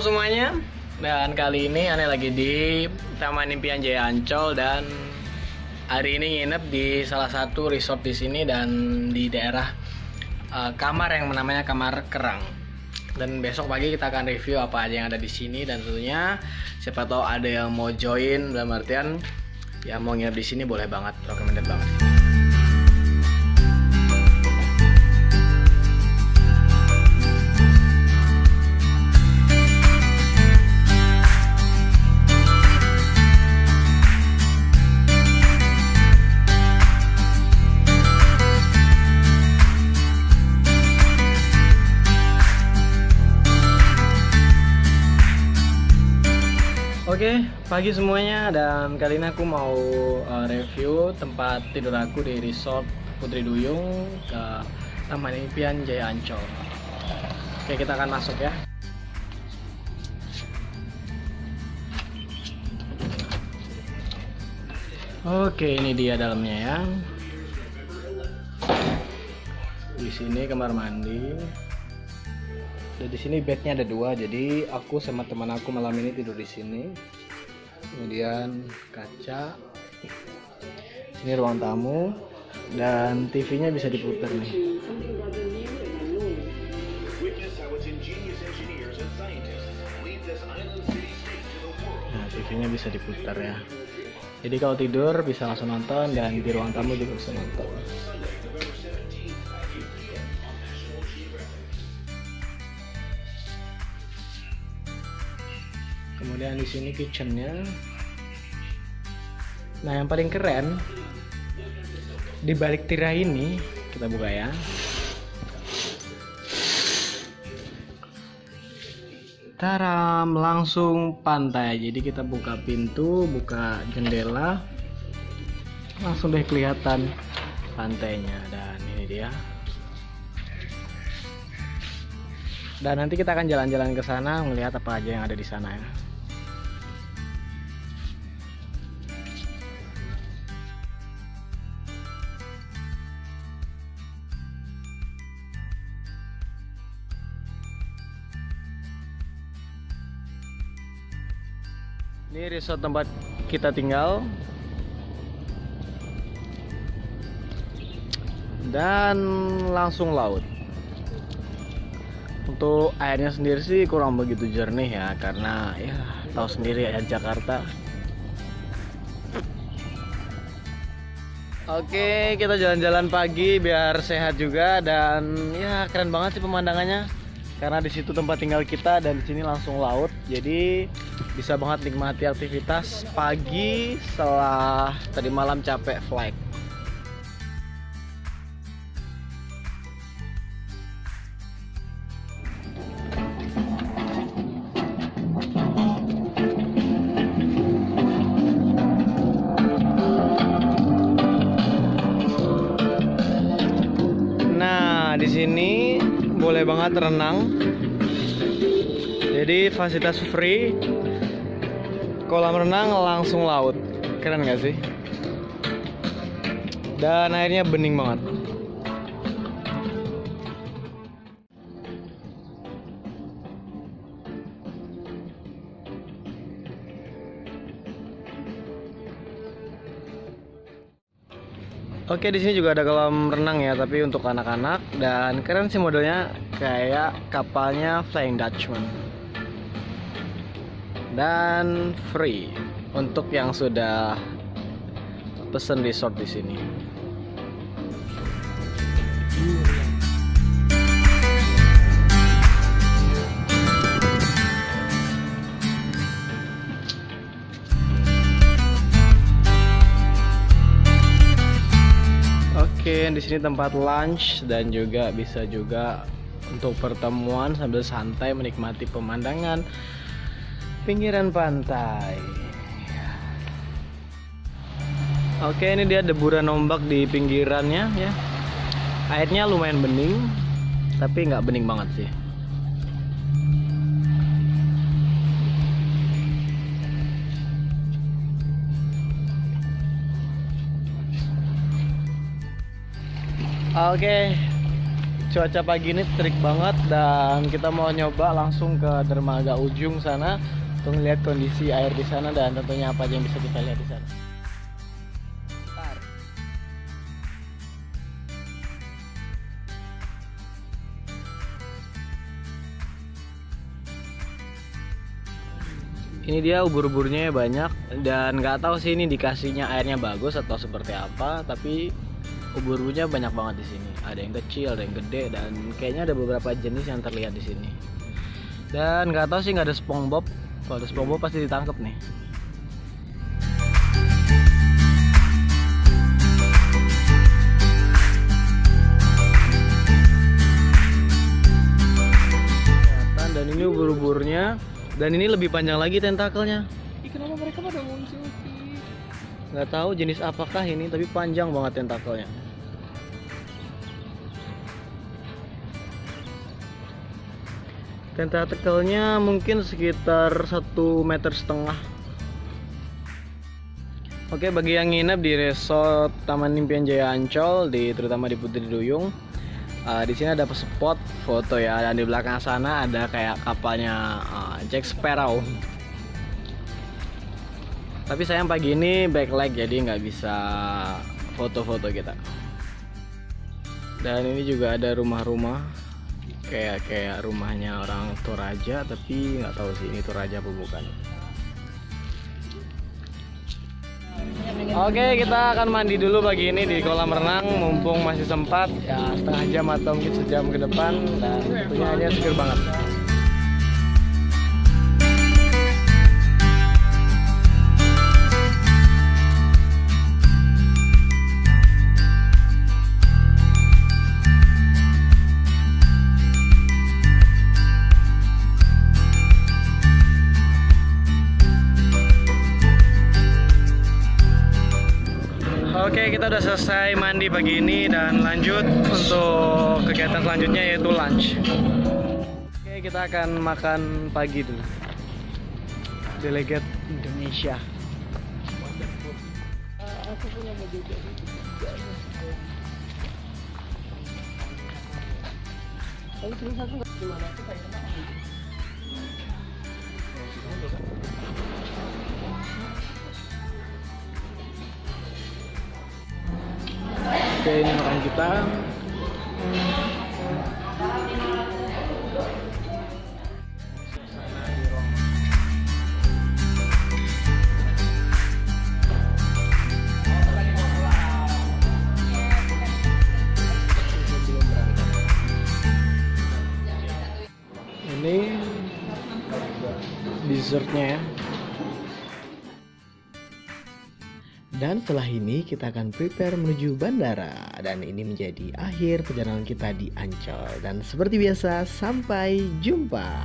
Semuanya. Dan kali ini Ane lagi di Taman Impian Jaya Ancol dan hari ini nginep di salah satu resort di sini dan di daerah uh, kamar yang namanya Kamar Kerang. Dan besok pagi kita akan review apa aja yang ada di sini dan tentunya siapa tahu ada yang mau join dalam artian ya mau nginep di sini boleh banget, recommended banget. Pagi semuanya dan kali ini aku mau uh, review tempat tidur aku di resort Putri Duyung ke Taman Impian Jaya Ancol. Oke, kita akan masuk ya. Oke, ini dia dalamnya ya. Di sini kamar mandi. Dan di sini bednya ada dua, jadi aku sama teman aku malam ini tidur di sini. Kemudian kaca. Ini ruang tamu dan TV-nya bisa diputar nih. Nah, TV-nya bisa diputar ya. Jadi kalau tidur bisa langsung nonton dan di ruang tamu juga bisa nonton. Kemudian di sini kitchennya. Nah yang paling keren di balik tirai ini kita buka ya. Taram langsung pantai. Jadi kita buka pintu buka jendela langsung deh kelihatan pantainya. Dan ini dia. Dan nanti kita akan jalan-jalan ke sana melihat apa aja yang ada di sana ya Ini resort tempat kita tinggal. Dan langsung laut. Untuk airnya sendiri sih kurang begitu jernih ya karena ya tahu sendiri ya Jakarta. Oke, kita jalan-jalan pagi biar sehat juga dan ya keren banget sih pemandangannya karena di situ tempat tinggal kita dan di sini langsung laut jadi bisa banget nikmati aktivitas pagi setelah tadi malam capek flight banget renang. Jadi fasilitas free. Kolam renang langsung laut. Keren gak sih? Dan airnya bening banget. Oke di sini juga ada kolam renang ya, tapi untuk anak-anak dan keren sih modelnya kayak kapalnya Flying Dutchman. Dan free untuk yang sudah pesen resort di sini. Oke, di sini tempat lunch dan juga bisa juga untuk pertemuan sambil santai menikmati pemandangan pinggiran pantai. Oke, ini dia deburan ombak di pinggirannya ya. Airnya lumayan bening, tapi nggak bening banget sih. Oke, cuaca pagi ini terik banget dan kita mau nyoba langsung ke dermaga ujung sana untuk melihat kondisi air di sana dan tentunya apa aja yang bisa kita lihat di sana. Ini dia ubur-uburnya banyak dan nggak tahu sih ini dikasihnya airnya bagus atau seperti apa, tapi ubur-uburnya banyak banget di sini. Ada yang kecil, ada yang gede dan kayaknya ada beberapa jenis yang terlihat di sini. Dan nggak tahu sih nggak ada SpongeBob. Kalau ada SpongeBob pasti ditangkap nih. dan ini ubur-uburnya dan ini lebih panjang lagi tentakelnya. Kenapa mereka pada muncul? Nggak tahu jenis apakah ini tapi panjang banget tentakelnya. Tentakelnya mungkin sekitar satu meter setengah. Oke, bagi yang nginep di resort Taman Impian Jaya Ancol, di terutama di Putri Duyung, uh, di sini ada spot foto ya, dan di belakang sana ada kayak kapalnya uh, Jack Sparrow. Tapi sayang pagi ini backlight jadi nggak bisa foto-foto kita. Dan ini juga ada rumah-rumah kayak kayak rumahnya orang Toraja tapi nggak tahu sih ini Toraja apa bukan. Oke kita akan mandi dulu pagi ini di kolam renang mumpung masih sempat ya setengah jam atau mungkin sejam ke depan dan tentunya aja seger banget. Oke, kita udah selesai mandi pagi ini dan lanjut untuk kegiatan selanjutnya yaitu lunch. Oke, kita akan makan pagi dulu. Delegat Indonesia. Aku punya ini makan kita. Ini dessertnya ya. Dan setelah ini kita akan prepare menuju bandara dan ini menjadi akhir perjalanan kita di Ancol dan seperti biasa sampai jumpa.